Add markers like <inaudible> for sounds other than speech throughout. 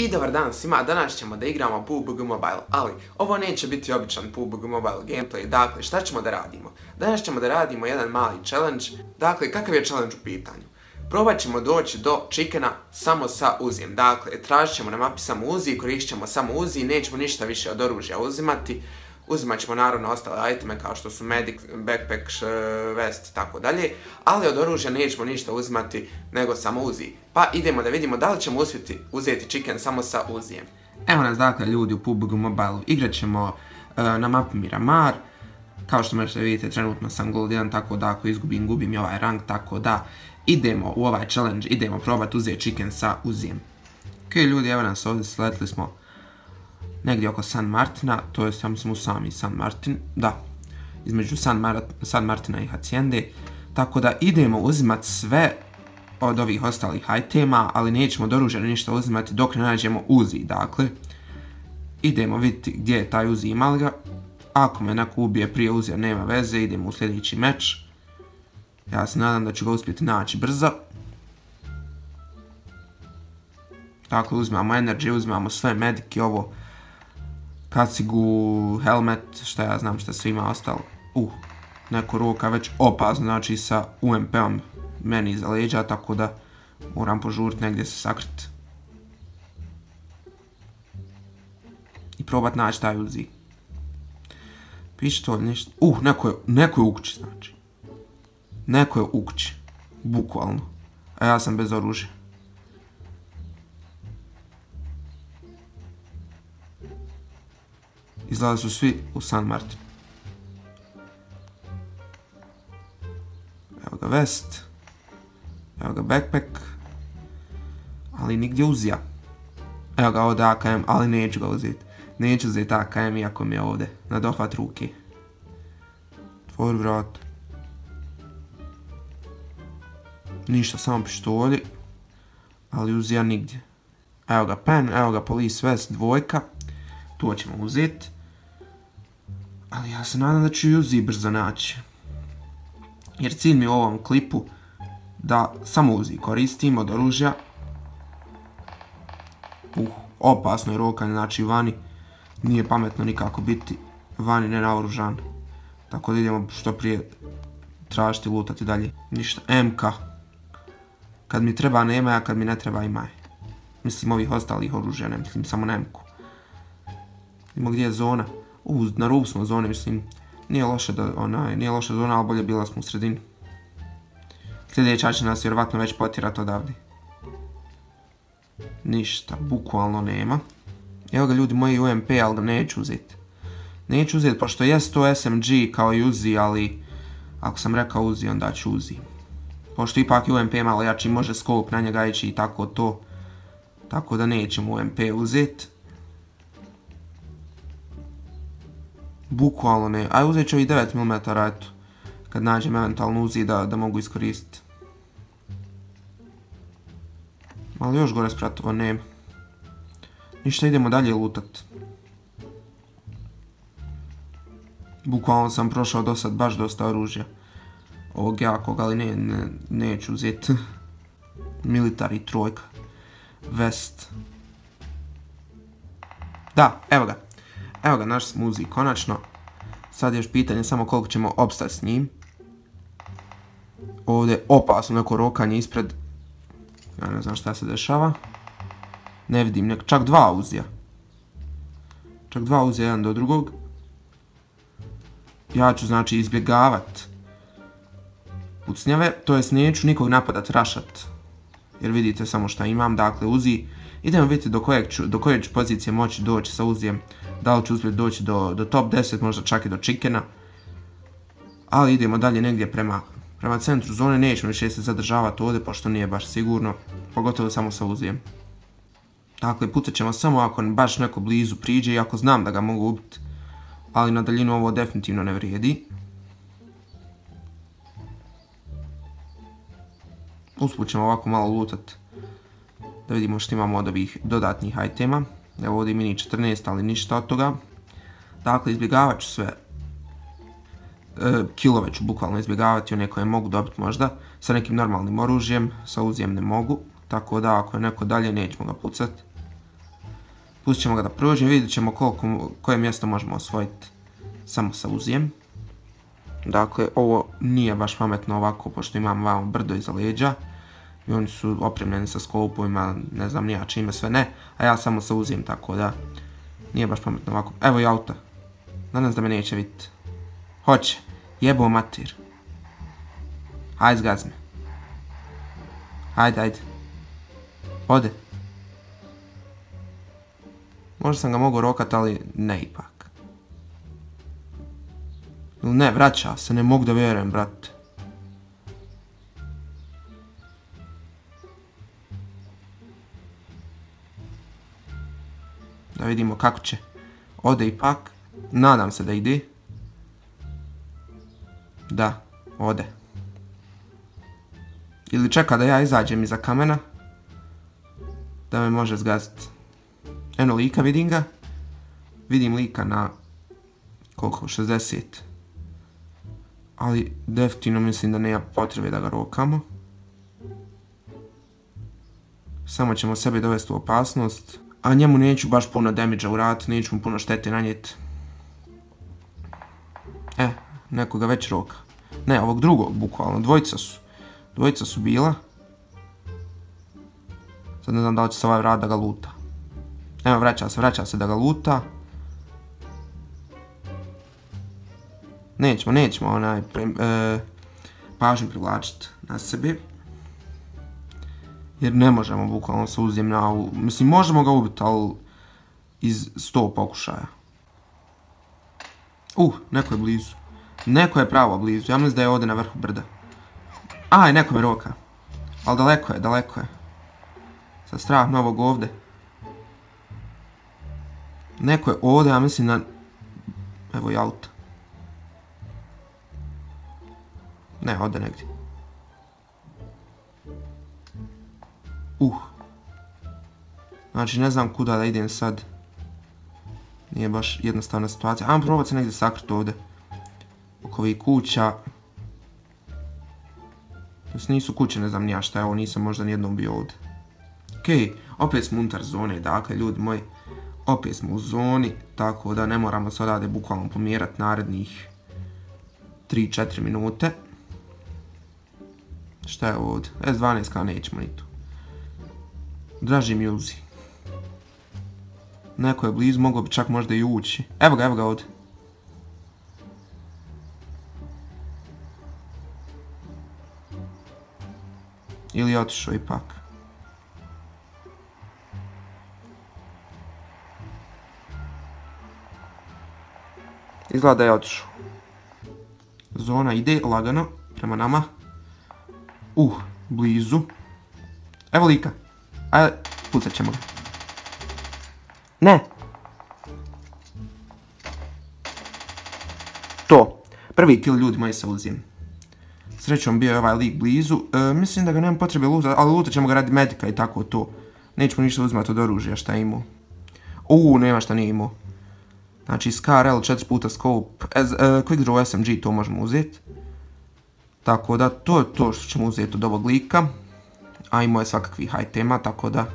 I dobar dan svima, danas ćemo da igramo PUBG Mobile, ali ovo neće biti običan PUBG Mobile gameplay, dakle šta ćemo da radimo? Danas ćemo da radimo jedan mali challenge, dakle kakav je challenge u pitanju? Probat ćemo doći do chickena samo sa uzijem, dakle tražit ćemo na mapi samo uzi, koristit ćemo samo uzi, nećemo ništa više od oružja uzimati, uzimat ćemo naravno ostale iteme kao što su medic, backpack, vest i tako dalje, ali od oružja nećemo ništa uzimati nego samo uzi. Pa idemo da vidimo da li ćemo uspjeti uzeti chicken samo sa uzijem. Evo nas dakle ljudi u PUBG Mobile, igrat ćemo uh, na mapu Miramar, kao što možete vidite trenutno sam gold 1, tako da ako izgubim, gubim i ovaj rank, tako da idemo u ovaj challenge, idemo probati uzeti chicken sa uzijem. Ok ljudi, evo nas ovdje, sletili smo negdje oko San Martina, to je sam smo u sami San Martin, da, između San, Mar San Martina i Haciende, tako da idemo uzimati sve od ovih ostalih itema, ali nećemo do ništa uzimati dok ne nađemo Uzi, dakle, idemo vidjeti gdje je taj Uzi imali ga, ako me neko ubije prije Uzija, nema veze, idemo u sljedeći meč, ja se nadam da ću ga uspjeti naći brzo, Dakle, uzmamo energy, uzmamo sve medike, ovo, kacigu, helmet, šta ja znam šta sve ima ostalo. Uh, neko ruka već opazno, znači sa UMP-om meni iza leđa, tako da moram požurit negdje se sakriti. I probat naći taj uzi. Pištolj, nešto. Uh, neko je, neko je u kući, znači. Neko je u kući. Bukvalno. A ja sam bez oružja. Izgleda su svi u San Martin. Evo ga vest. Evo ga backpack. Ali nigdje uzija. Evo ga ovdje AKM, ali neću ga uzeti. Neću uzeti AKM iako mi je ovdje na dohvat ruke. Tvor vrat. Ništa, samo pištolji. Ali uzija nigdje. Evo ga pen, evo ga police vest, dvojka. To ćemo uzeti. Ali ja se nadam da ću Uzi brzo naći. Jer cilj mi u ovom klipu da samo Uzi koristim od oružja. Uh, opasno je rokanje, znači vani nije pametno nikako biti vani nenaoružan. Tako da idemo što prije tražiti, lutati dalje. Ništa, MK. Kad mi treba nema, a kad mi ne treba ima je. Mislim ovih ostalih oružja, ne mislim samo na MK. Ima gdje je zona u, na rubu smo zone, mislim, nije loše da, onaj, nije loša zona, ali bolje bila smo u sredini. Sljedeća će nas vjerovatno već potirati odavde. Ništa, bukvalno nema. Evo ga ljudi moji UMP, ali ga neću uzeti. Neću uzeti, pošto je to SMG kao i Uzi, ali ako sam rekao Uzi, onda ću Uzi. Pošto ipak je UMP malo jači, može scope na njega ići i tako to. Tako da nećemo UMP uzeti. Bukvalno ne. Aj uzet ću i 9 mm, eto. Kad nađem eventualno uzi da, da mogu iskoristiti. Ali još gore spratovo nema. Ništa, idemo dalje lutat. Bukvalno sam prošao do sad baš dosta oružja. Ovog jakog, ali ne, ne, neću uzeti. <laughs> Militari trojka. Vest. Da, evo ga. Evo ga, naš smoothie, konačno. Sad je još pitanje samo koliko ćemo obstati s njim. Ovdje je opasno neko rokanje ispred. Ja ne znam šta se dešava. Ne vidim, nek, čak dva uzija. Čak dva uzija jedan do drugog. Ja ću znači izbjegavat pucnjave, to jest neću nikog napadat, rašat. Jer vidite samo šta imam, dakle uzi. Idemo vidjeti do kojeg ću, do koje ću pozicije moći doći sa uzijem da li ću uspjeti doći do, do top 10, možda čak i do chickena. Ali idemo dalje negdje prema, prema centru zone, nećemo više se zadržavati ovdje, pošto nije baš sigurno, pogotovo samo sa uzijem. Dakle, pucat ćemo samo ako baš neko blizu priđe i ako znam da ga mogu ubiti. Ali na daljinu ovo definitivno ne vrijedi. Usput ćemo ovako malo lutat da vidimo što imamo od ovih dodatnih itema. Evo ovdje mini 14, ali ništa od toga. Dakle, izbjegavat ću sve. E, kilove ću bukvalno izbjegavati, one koje mogu dobiti možda. Sa nekim normalnim oružjem, sa uzijem ne mogu. Tako da, ako je neko dalje, nećemo ga pucati. Pustit ćemo ga da prođe, vidjet ćemo koliko, koje mjesto možemo osvojiti samo sa uzijem. Dakle, ovo nije baš pametno ovako, pošto imam vamo brdo iza leđa. I oni su opremljeni sa skopovima, ne znam nija čime sve ne. A ja samo sa uzim tako da nije baš pametno ovako. Evo i auta. Nadam se da me neće vidjeti. Hoće. Jebo matir. Hajde zgaz me. Hajde, hajde. Ode. Možda sam ga mogu rokat, ali ne ipak. Ne, vraća se, ne mogu da vjerujem, brate. Vidimo kako će. Ode ipak. Nadam se da ide. Da, ode. Ili čeka da ja izađem iza kamena. Da me može zgaziti. Eno lika, vidim ga. Vidim lika na koliko, 60. Ali definitivno mislim da nema potrebe da ga rokamo. Samo ćemo sebe dovesti u opasnost. A njemu neću baš puno damage-a uraditi, neću mu puno štete nanijeti. E, nekoga već roka. Ne, ovog drugog, bukvalno, dvojica su. Dvojica su bila. Sad ne znam da li će se ovaj vrat da ga luta. Evo, vraća se, vraća se da ga luta. Nećemo, nećemo onaj pre, e, pažnju privlačiti na sebi. Jer ne možemo bukvalno sa uzijem. Mislim, možemo ga ubiti, ali iz sto pokušaja. Uh, neko je blizu. Neko je pravo blizu. Ja mislim da je ovdje na vrhu brda. Aj, neko me roka. Ali daleko je, daleko je. Sa strah novog ovdje. Neko je ovdje, ja mislim na... Evo i auto. Ne, ovdje negdje. Uh. Znači, ne znam kuda da idem sad. Nije baš jednostavna situacija. Ajmo probat se negdje sakriti ovdje. Oko ovih kuća. Znači, nisu kuće, ne znam nija šta je ovo, nisam možda nijednom bio ovdje. Okej, okay, opet smo unutar zone, dakle, ljudi moji opet smo u zoni, tako da ne moramo se odavde bukvalno pomjerati narednih 3-4 minute. Šta je ovdje? S12 kao nećemo ni tu. Draži mi uzi. Neko je blizu, mogao bi čak možda i ući. Evo ga, evo ga ovdje. Ili je otišao ipak. Izgleda da je otišao. Zona ide lagano prema nama. Uh, blizu. Evo lika. A, pucat ćemo ga. Ne! To. Prvi kill ljudi moji sa uzijem. Srećom bio je ovaj lik blizu. E, mislim da ga nemam potrebe luta, ali luta ćemo ga radi medika i tako to. Nećemo ništa uzmati od oružja šta je imao. Uuu, nema šta nije imao. Znači Scar L 4 puta scope, e, as, uh, e, Quick Draw SMG to možemo uzeti. Tako da to je to što ćemo uzeti od ovog lika. A imao je svakakvi high tema, tako da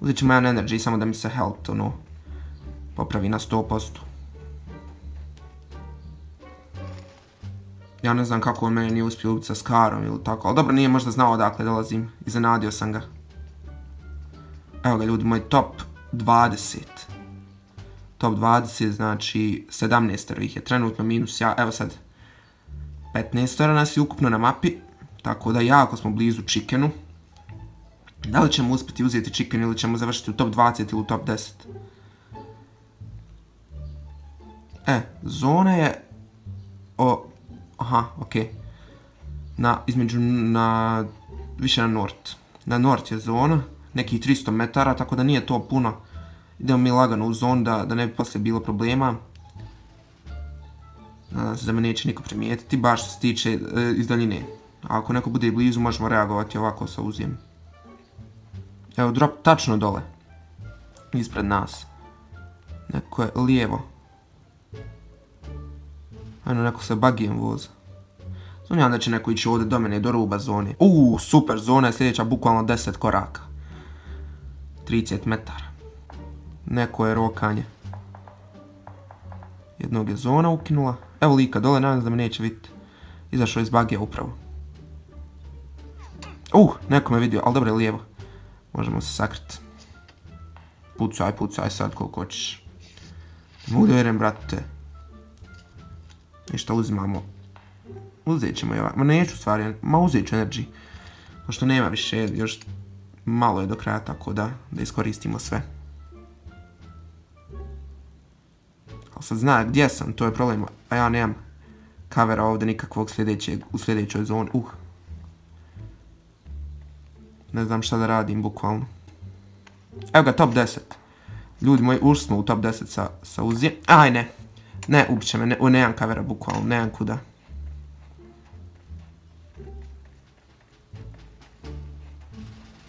uzet ćemo jedan energy samo da mi se health ono, popravi na 100%. Ja ne znam kako on mene nije uspio ubiti sa Scarom ili tako, ali dobro nije možda znao odakle dolazim iznenadio sam ga. Evo ga ljudi, moj top 20 top 20, znači 17 ih je trenutno minus ja, evo sad 15 nas je ukupno na mapi, tako da jako smo blizu chickenu. Da li ćemo uspjeti uzeti chicken ili ćemo završiti u top 20 ili u top 10? E, zona je... O, aha, okej. Okay. Na, između, na, više na north. Na nort je zona, nekih 300 metara, tako da nije to puno idemo mi lagano u zon da, da ne bi posle bilo problema. Nadam se da me neće niko primijetiti, baš što se tiče e, iz daljine. A ako neko bude blizu, možemo reagovati ovako sa uzijem. Evo, drop tačno dole. Ispred nas. Neko je lijevo. Ajno, neko se bagijem voza. Zunjam da će neko ići ovdje do mene, do ruba zone. Uuu, super, zona je sljedeća bukvalno 10 koraka. 30 metara. Neko je rokanje. Jednog je zona ukinula. Evo lika dole, nadam da me neće vidjeti. Izašao iz bagija upravo. Uh, neko me vidio, ali dobro je lijevo. Možemo se sakriti. Pucaj, pucaj sad koliko hoćeš. Mogu da vjerujem, brate. Ništa uzimamo. Uzet ćemo i ovaj. Ma neću stvari, ma uzet ću energy. Pošto nema više, još malo je do kraja, tako da, da iskoristimo sve. Ali sad zna gdje sam, to je problem. A ja nemam kavera ovdje nikakvog sljedećeg, u sljedećoj zoni. Uh. Ne znam šta da radim, bukvalno. Evo ga, top 10. Ljudi moji, ušli smo u top 10 sa, sa Uzijem. Aj, ne. Ne, ubiće me, ne, o, nemam kavera, bukvalno, nemam kuda.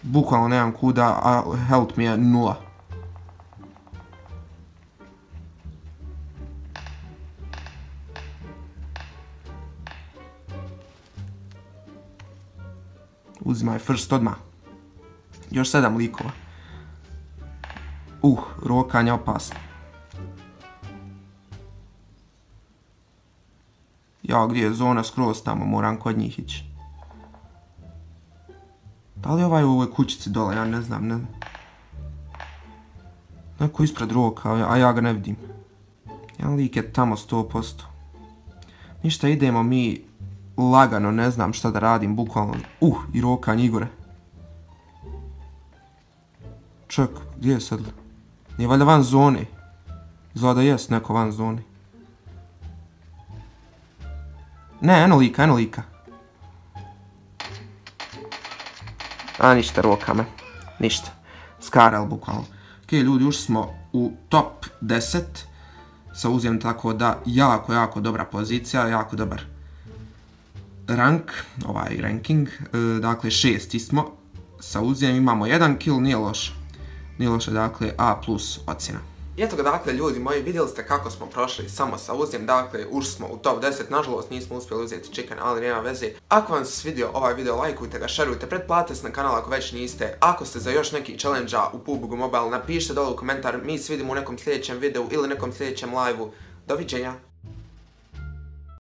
Bukvalno nemam kuda, a health mi je nula. Uzimaj first odmah. Još sedam likova. Uh, rokanje opasno. Ja, gdje je zona skroz tamo, moram kod njih ići. Da li ovaj u ovoj kućici dole, ja ne znam, ne znam. Neko ispred roka, a ja ga ne vidim. Jedan lik je tamo 100%. Ništa, idemo mi lagano, ne znam šta da radim, bukvalno. Uh, i roka Igore. Ček, gdje je sad? Nije valjda van zone. Izgleda da jes neko van zone. Ne, eno lika, eno lika. A ništa, rokame. Ništa. Skaral bukvalno. Ok, ljudi, ušli smo u top 10 sa uzijem tako da jako, jako dobra pozicija, jako dobar rank, ovaj ranking, e, dakle šesti smo sa uzijem, imamo jedan kill, nije loše, nije loše, dakle A plus ocjena. I eto ga dakle ljudi moji, vidjeli ste kako smo prošli samo sa uzijem, dakle ušli smo u top 10, nažalost nismo uspjeli uzeti chicken, ali nema veze. Ako vam se svidio ovaj video, lajkujte ga, šerujte, pretplatite se na kanal ako već niste. Ako ste za još neki challenge-a u PUBG Mobile, napišite dole u komentar, mi se vidimo u nekom sljedećem videu ili nekom sljedećem live-u. Doviđenja!